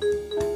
Música